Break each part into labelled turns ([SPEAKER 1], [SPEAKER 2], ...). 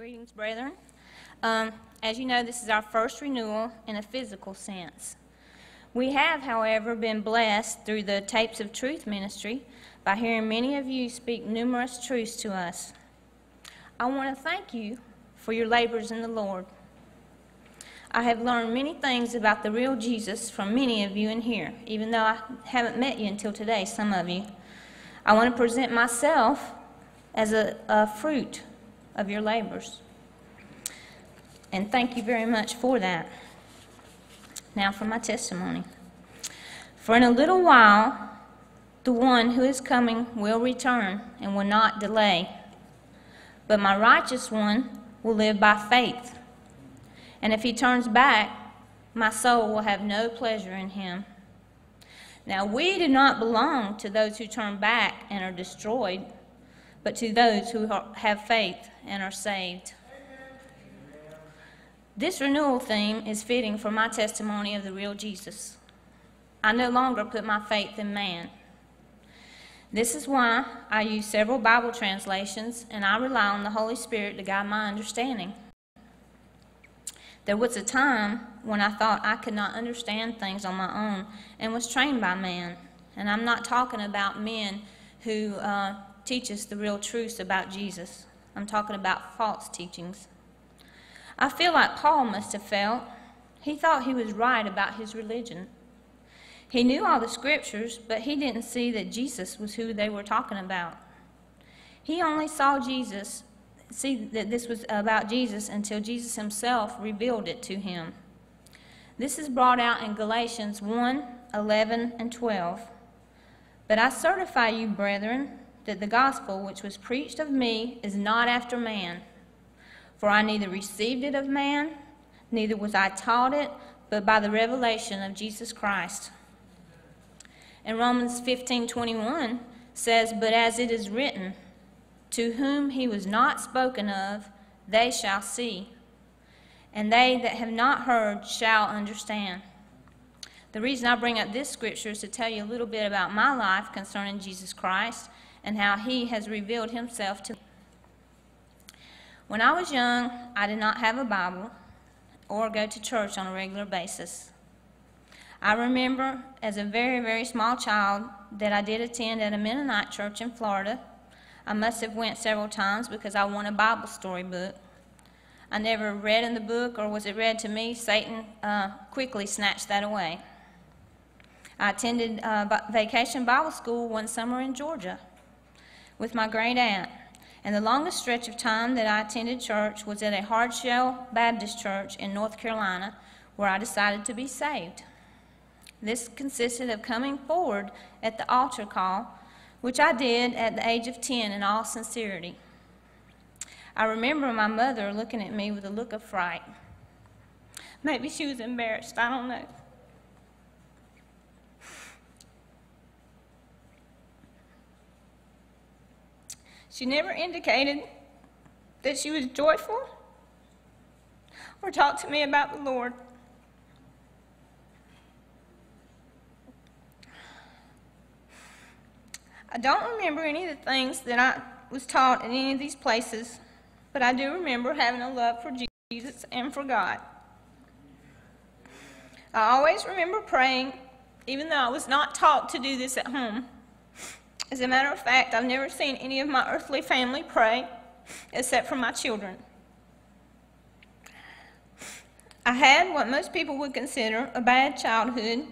[SPEAKER 1] Greetings, brethren. Um, as you know, this is our first renewal in a physical sense. We have, however, been blessed through the Tapes of Truth ministry by hearing many of you speak numerous truths to us. I want to thank you for your labors in the Lord. I have learned many things about the real Jesus from many of you in here, even though I haven't met you until today, some of you. I want to present myself as a, a fruit of your labors. And thank you very much for that. Now for my testimony. For in a little while, the one who is coming will return and will not delay. But my righteous one will live by faith. And if he turns back, my soul will have no pleasure in him. Now, we do not belong to those who turn back and are destroyed, but to those who have faith and are saved. This renewal theme is fitting for my testimony of the real Jesus. I no longer put my faith in man. This is why I use several Bible translations and I rely on the Holy Spirit to guide my understanding. There was a time when I thought I could not understand things on my own and was trained by man. And I'm not talking about men who uh, teach us the real truths about Jesus. I'm talking about false teachings. I feel like Paul must have felt. He thought he was right about his religion. He knew all the scriptures, but he didn't see that Jesus was who they were talking about. He only saw Jesus, see that this was about Jesus until Jesus himself revealed it to him. This is brought out in Galatians 1 11 and 12. But I certify you, brethren, that the gospel which was preached of me is not after man. For I neither received it of man, neither was I taught it, but by the revelation of Jesus Christ. And Romans 15:21 says, "But as it is written, to whom he was not spoken of, they shall see, and they that have not heard shall understand." The reason I bring up this scripture is to tell you a little bit about my life concerning Jesus Christ and how he has revealed himself to me. When I was young, I did not have a Bible or go to church on a regular basis. I remember as a very, very small child that I did attend at a Mennonite church in Florida. I must have went several times because I won a Bible story book. I never read in the book, or was it read to me? Satan uh, quickly snatched that away. I attended uh, vacation Bible school one summer in Georgia with my great aunt. And the longest stretch of time that I attended church was at a Hardshell Baptist church in North Carolina where I decided to be saved. This consisted of coming forward at the altar call, which I did at the age of 10 in all sincerity. I remember my mother looking at me with a look of fright. Maybe she was embarrassed, I don't know. She never indicated that she was joyful or talked to me about the Lord. I don't remember any of the things that I was taught in any of these places, but I do remember having a love for Jesus and for God. I always remember praying, even though I was not taught to do this at home. As a matter of fact, I've never seen any of my earthly family pray except for my children. I had what most people would consider a bad childhood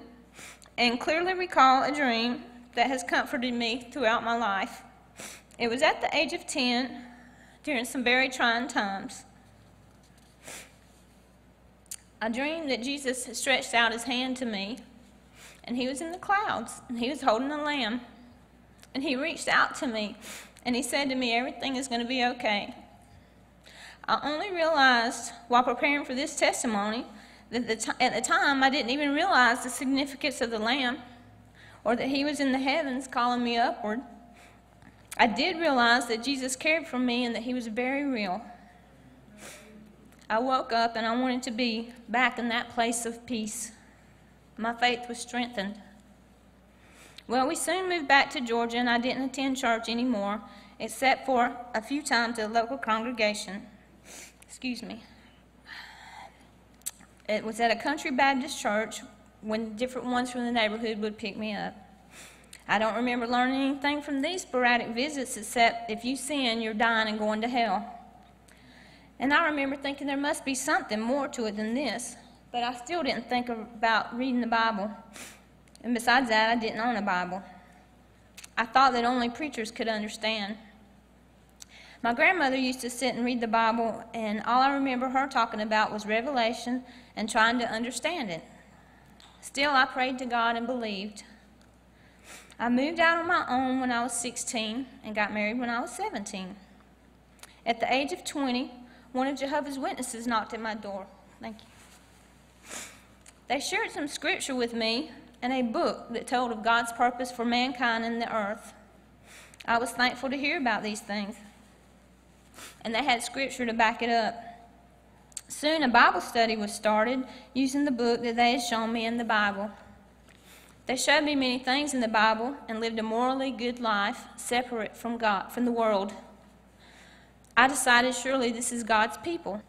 [SPEAKER 1] and clearly recall a dream that has comforted me throughout my life. It was at the age of 10 during some very trying times. I dreamed that Jesus stretched out his hand to me, and he was in the clouds, and he was holding a lamb. And he reached out to me and he said to me, Everything is going to be okay. I only realized while preparing for this testimony that the at the time I didn't even realize the significance of the Lamb or that he was in the heavens calling me upward. I did realize that Jesus cared for me and that he was very real. I woke up and I wanted to be back in that place of peace. My faith was strengthened. Well, we soon moved back to Georgia, and I didn't attend church anymore, except for a few times at a local congregation. excuse me. It was at a country Baptist church when different ones from the neighborhood would pick me up. I don't remember learning anything from these sporadic visits except if you sin, you're dying and going to hell. And I remember thinking there must be something more to it than this, but I still didn't think about reading the Bible. And besides that, I didn't own a Bible. I thought that only preachers could understand. My grandmother used to sit and read the Bible, and all I remember her talking about was Revelation and trying to understand it. Still, I prayed to God and believed. I moved out on my own when I was 16 and got married when I was 17. At the age of 20, one of Jehovah's Witnesses knocked at my door. Thank you. They shared some scripture with me and a book that told of God's purpose for mankind and the earth. I was thankful to hear about these things, and they had scripture to back it up. Soon a Bible study was started using the book that they had shown me in the Bible. They showed me many things in the Bible and lived a morally good life separate from God, from the world. I decided surely this is God's people.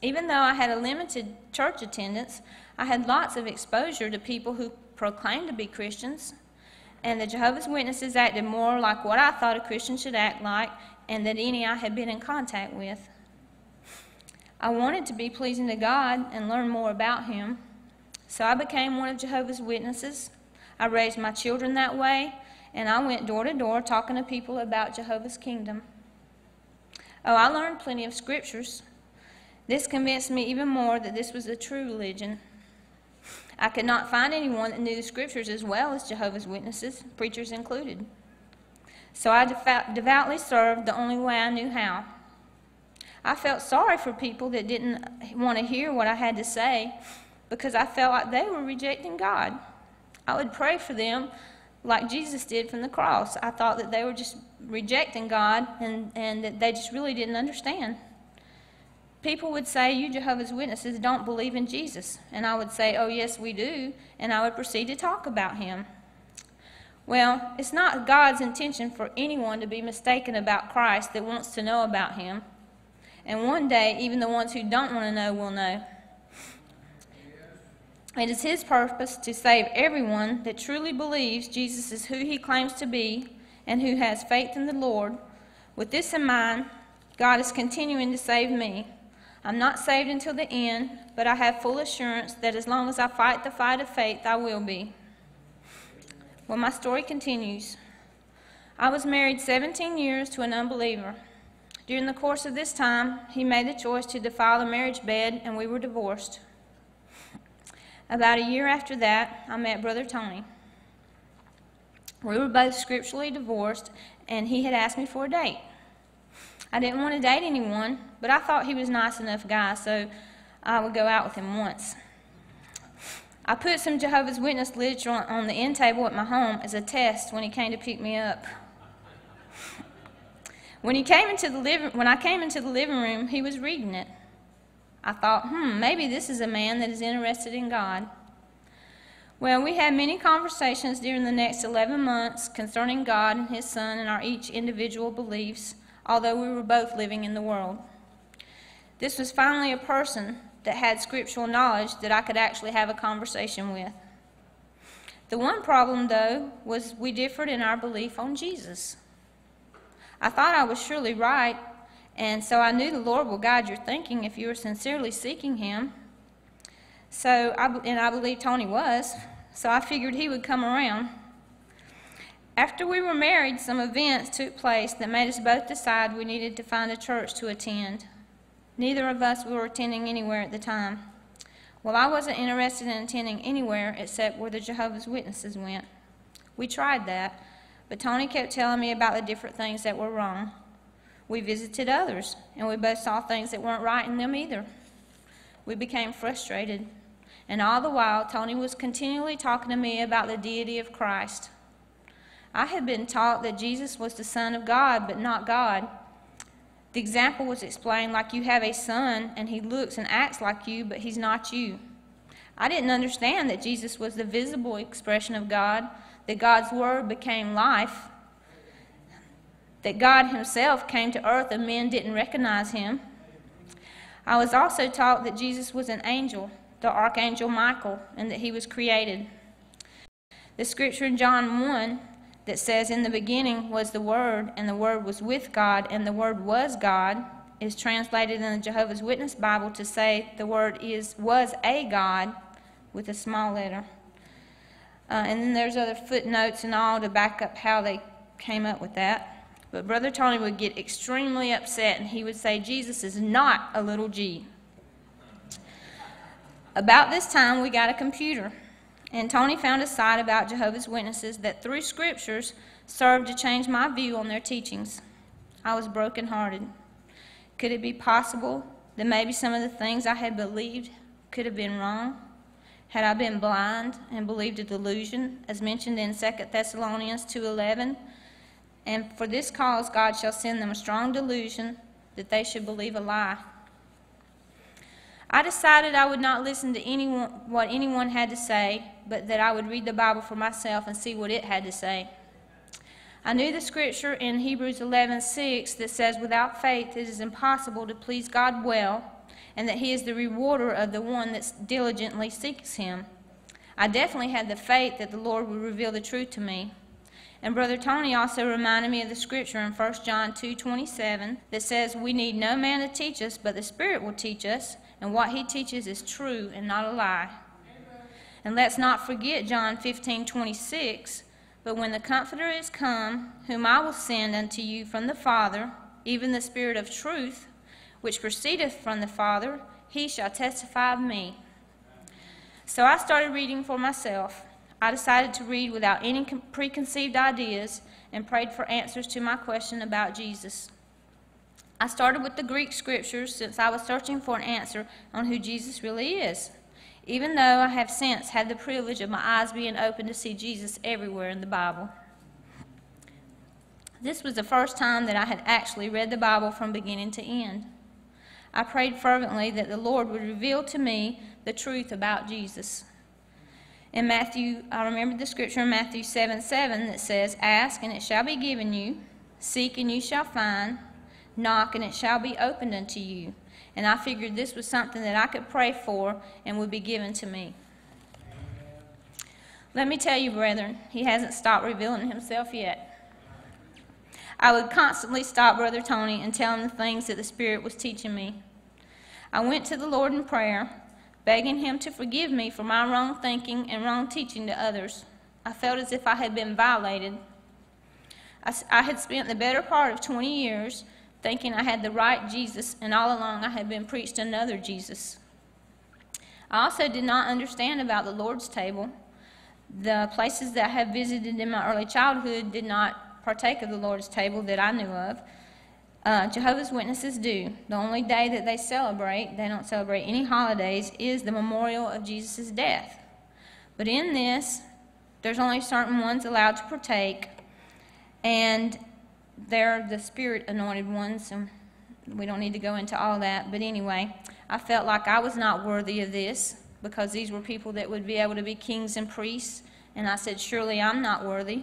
[SPEAKER 1] Even though I had a limited church attendance, I had lots of exposure to people who proclaimed to be Christians, and the Jehovah's Witnesses acted more like what I thought a Christian should act like and that any I had been in contact with. I wanted to be pleasing to God and learn more about Him, so I became one of Jehovah's Witnesses. I raised my children that way, and I went door to door talking to people about Jehovah's kingdom. Oh, I learned plenty of scriptures. This convinced me even more that this was a true religion. I could not find anyone that knew the scriptures as well as Jehovah's Witnesses, preachers included. So I devoutly served the only way I knew how. I felt sorry for people that didn't want to hear what I had to say because I felt like they were rejecting God. I would pray for them like Jesus did from the cross. I thought that they were just rejecting God and, and that they just really didn't understand. People would say, You Jehovah's Witnesses don't believe in Jesus. And I would say, Oh, yes, we do. And I would proceed to talk about him. Well, it's not God's intention for anyone to be mistaken about Christ that wants to know about him. And one day, even the ones who don't want to know will know. It is His purpose to save everyone that truly believes Jesus is who He claims to be and who has faith in the Lord. With this in mind, God is continuing to save me. I'm not saved until the end, but I have full assurance that as long as I fight the fight of faith, I will be. Well, my story continues. I was married 17 years to an unbeliever. During the course of this time, he made the choice to defile the marriage bed, and we were divorced. About a year after that, I met Brother Tony. We were both scripturally divorced, and he had asked me for a date. I didn't want to date anyone, but I thought he was nice enough guy, so I would go out with him once. I put some Jehovah's Witness literature on, on the end table at my home as a test when he came to pick me up. When he came into the living, when I came into the living room, he was reading it. I thought, hmm, maybe this is a man that is interested in God. Well, we had many conversations during the next 11 months concerning God and His Son and our each individual beliefs, although we were both living in the world. This was finally a person that had scriptural knowledge that I could actually have a conversation with. The one problem, though, was we differed in our belief on Jesus. I thought I was surely right and so I knew the Lord will guide your thinking if you are sincerely seeking Him. So, I, and I believe Tony was. So I figured he would come around. After we were married, some events took place that made us both decide we needed to find a church to attend. Neither of us were attending anywhere at the time. Well, I wasn't interested in attending anywhere except where the Jehovah's Witnesses went. We tried that, but Tony kept telling me about the different things that were wrong. We visited others, and we both saw things that weren't right in them either. We became frustrated, and all the while, Tony was continually talking to me about the deity of Christ. I had been taught that Jesus was the Son of God, but not God. The example was explained like you have a son, and he looks and acts like you, but he's not you. I didn't understand that Jesus was the visible expression of God, that God's Word became life, that God Himself came to earth and men didn't recognize Him. I was also taught that Jesus was an angel, the archangel Michael, and that he was created. The scripture in John 1 that says, In the beginning was the Word, and the Word was with God, and the Word was God, is translated in the Jehovah's Witness Bible to say the Word is, was a God with a small letter. Uh, and then there's other footnotes and all to back up how they came up with that. But Brother Tony would get extremely upset and he would say, Jesus is not a little g. About this time, we got a computer. And Tony found a site about Jehovah's Witnesses that, through scriptures, served to change my view on their teachings. I was brokenhearted. Could it be possible that maybe some of the things I had believed could have been wrong? Had I been blind and believed a delusion, as mentioned in 2 Thessalonians 2.11? And for this cause God shall send them a strong delusion, that they should believe a lie. I decided I would not listen to anyone, what anyone had to say, but that I would read the Bible for myself and see what it had to say. I knew the scripture in Hebrews 11:6 that says, "Without faith it is impossible to please God well." and that He is the rewarder of the one that diligently seeks Him. I definitely had the faith that the Lord would reveal the truth to me. And Brother Tony also reminded me of the scripture in 1 John 2:27 that says, "We need no man to teach us, but the Spirit will teach us, and what he teaches is true and not a lie." And let's not forget John 15:26, "But when the Comforter is come, whom I will send unto you from the Father, even the Spirit of truth, which proceedeth from the Father, he shall testify of me. So I started reading for myself. I decided to read without any preconceived ideas and prayed for answers to my question about Jesus. I started with the Greek scriptures since I was searching for an answer on who Jesus really is, even though I have since had the privilege of my eyes being open to see Jesus everywhere in the Bible. This was the first time that I had actually read the Bible from beginning to end. I prayed fervently that the Lord would reveal to me the truth about Jesus. In Matthew, I remember the scripture in Matthew 7 7 that says, Ask and it shall be given you, seek and you shall find, knock and it shall be opened unto you. And I figured this was something that I could pray for and would be given to me. Let me tell you, brethren, he hasn't stopped revealing himself yet. I would constantly stop Brother Tony and tell him the things that the Spirit was teaching me. I went to the Lord in prayer, begging Him to forgive me for my wrong thinking and wrong teaching to others. I felt as if I had been violated. I, I had spent the better part of 20 years thinking I had the right Jesus, and all along I had been preached another Jesus. I also did not understand about the Lord's table. The places that I had visited in my early childhood did not partake of the Lord's table that I knew of. Uh, Jehovah's Witnesses do. The only day that they celebrate, they don't celebrate any holidays, is the memorial of Jesus' death. But in this, there's only certain ones allowed to partake, and they're the spirit anointed ones, and we don't need to go into all that. But anyway, I felt like I was not worthy of this because these were people that would be able to be kings and priests, and I said, Surely I'm not worthy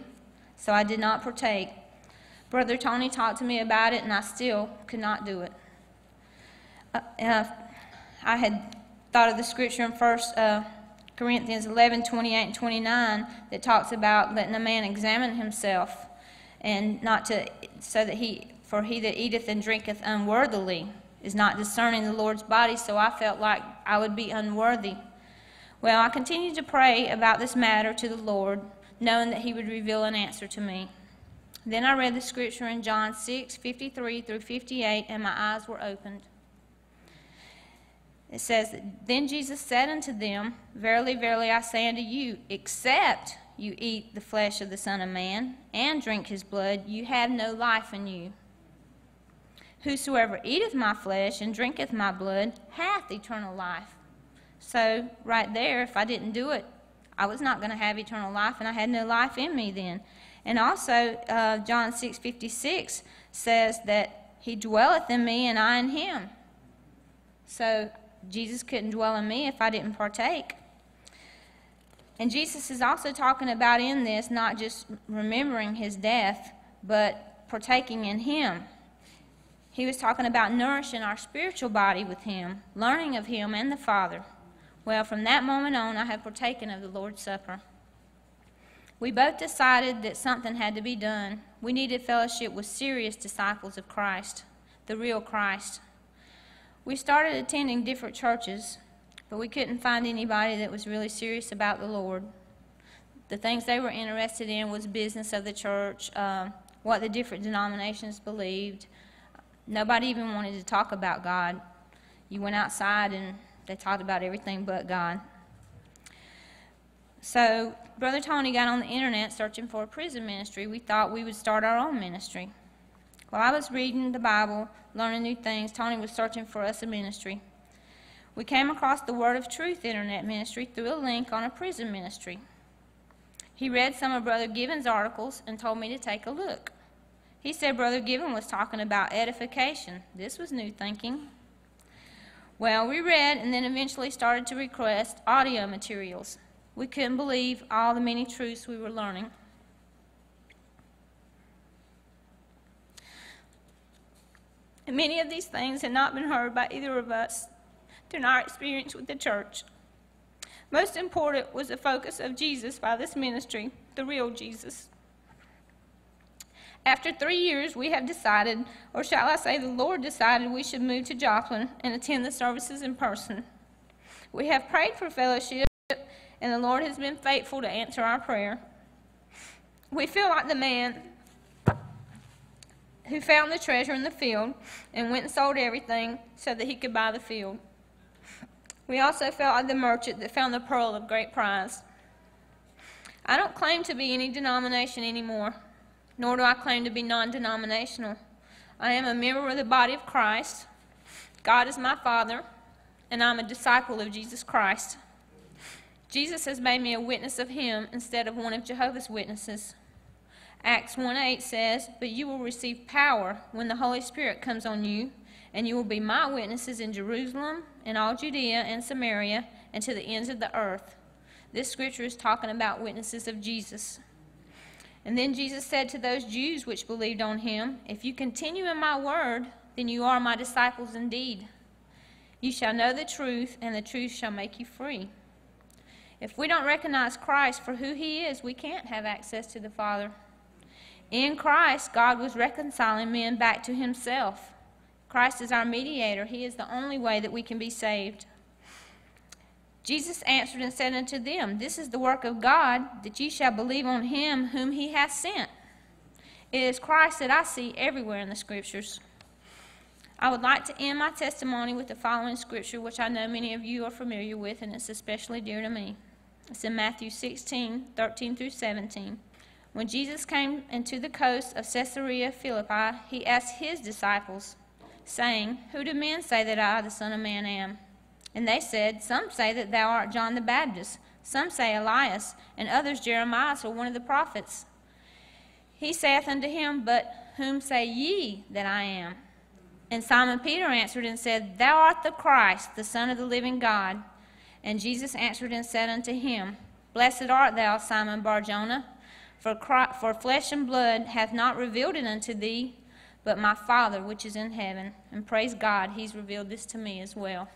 [SPEAKER 1] so I did not partake. Brother Tony talked to me about it, and I still could not do it. Uh, uh, I had thought of the scripture in 1 uh, Corinthians 11 28 and 29 that talks about letting a man examine himself and not to, so that he, for he that eateth and drinketh unworthily is not discerning the Lord's body, so I felt like I would be unworthy. Well, I continued to pray about this matter to the Lord knowing that he would reveal an answer to me. Then I read the scripture in John 6 53 through 58, and my eyes were opened. It says, Then Jesus said unto them, Verily, verily, I say unto you, except you eat the flesh of the Son of Man and drink his blood, you have no life in you. Whosoever eateth my flesh and drinketh my blood hath eternal life. So, right there, if I didn't do it, I was not going to have eternal life, and I had no life in me then. And also, uh, John 6 56 says that he dwelleth in me and I in him. So, Jesus couldn't dwell in me if I didn't partake. And Jesus is also talking about in this not just remembering his death, but partaking in him. He was talking about nourishing our spiritual body with Him, learning of Him and the Father. Well, from that moment on, I have partaken of the Lord's Supper. We both decided that something had to be done. We needed fellowship with serious disciples of Christ, the real Christ. We started attending different churches, but we couldn't find anybody that was really serious about the Lord. The things they were interested in was business of the church, uh, what the different denominations believed. Nobody even wanted to talk about God. You went outside and they talked about everything but God. So, Brother Tony got on the internet searching for a prison ministry. We thought we would start our own ministry. While I was reading the Bible, learning new things, Tony was searching for us a ministry. We came across the Word of Truth internet ministry through a link on a prison ministry. He read some of Brother Given's articles and told me to take a look. He said Brother Given was talking about edification. This was new thinking. Well, we read and then eventually started to request audio materials. We couldn't believe all the many truths we were learning. And many of these things had not been heard by either of us during our experience with the church. Most important was the focus of Jesus by this ministry, the real Jesus. After three years, we have decided, or shall I say, the Lord decided we should move to Joplin and attend the services in person. We have prayed for fellowship, and the Lord has been faithful to answer our prayer. We feel like the man who found the treasure in the field and went and sold everything so that he could buy the field. We also felt like the merchant that found the pearl of great price. I don't claim to be any denomination anymore nor do I claim to be non denominational. I am a member of the body of Christ. God is my Father, and I'm a disciple of Jesus Christ. Jesus has made me a witness of him instead of one of Jehovah's Witnesses. Acts 1 8 says, But you will receive power when the Holy Spirit comes on you, and you will be my witnesses in Jerusalem, and all Judea and Samaria, and to the ends of the earth. This scripture is talking about witnesses of Jesus. And then Jesus said to those Jews which believed on him, If you continue in my word, then you are my disciples indeed. You shall know the truth, and the truth shall make you free. If we don't recognize Christ for who he is, we can't have access to the Father. In Christ, God was reconciling men back to himself. Christ is our mediator. He is the only way that we can be saved. Jesus answered and said unto them, This is the work of God, that ye shall believe on him whom he hath sent. It is Christ that I see everywhere in the Scriptures. I would like to end my testimony with the following scripture, which I know many of you are familiar with, and it's especially dear to me. It's in Matthew 16, 13 through 17. When Jesus came into the coast of Caesarea Philippi, he asked his disciples, saying, Who do men say that I, the Son of Man, am? And they said, Some say that thou art John the Baptist, some say Elias, and others Jeremiah or one of the prophets. He saith unto him, But whom say ye that I am? And Simon Peter answered and said, Thou art the Christ, the Son of the living God. And Jesus answered and said unto him, Blessed art thou, Simon Barjona, for, for flesh and blood hath not revealed it unto thee, but my Father which is in heaven. And praise God, he's revealed this to me as well.